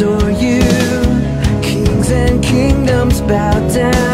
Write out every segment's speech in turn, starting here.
adore you. Kings and kingdoms bow down.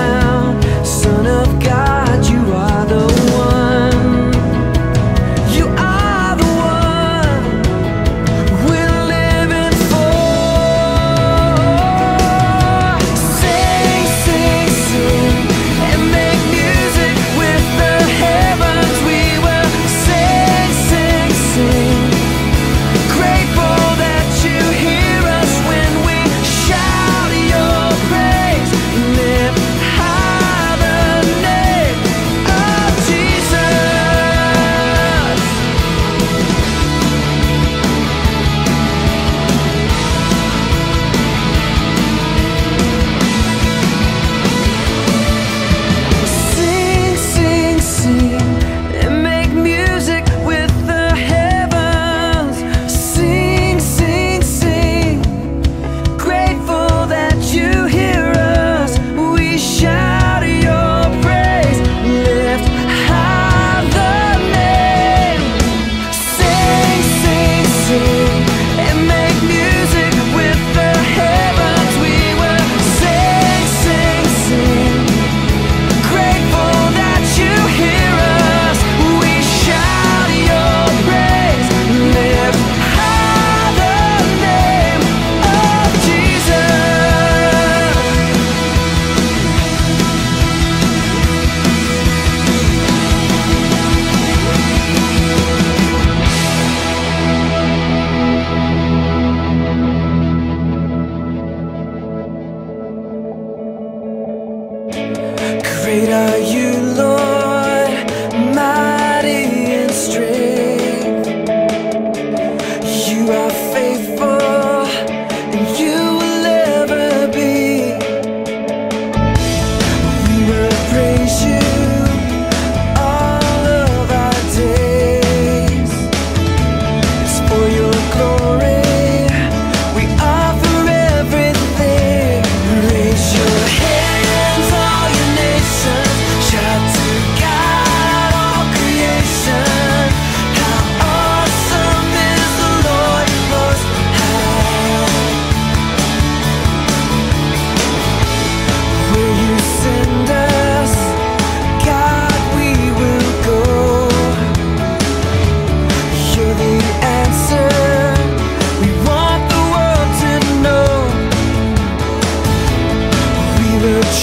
Great are you,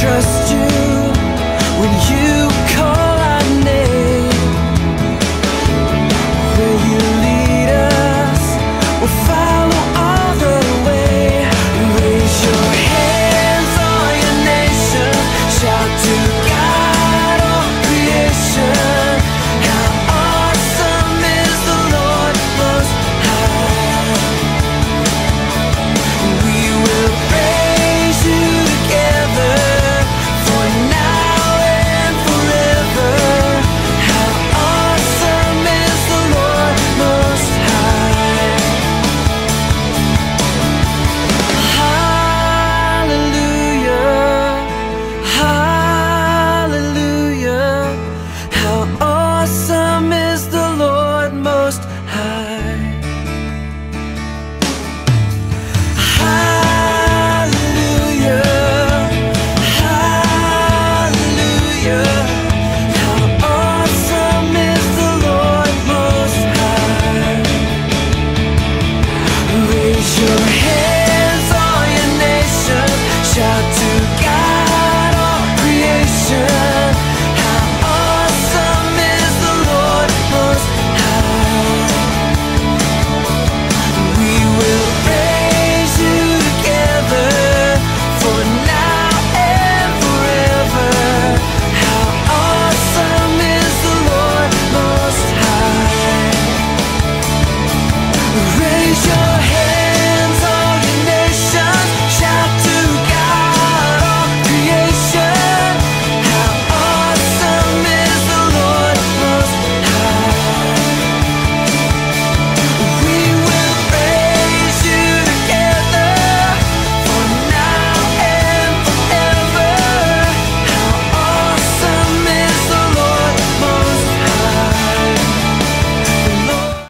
trust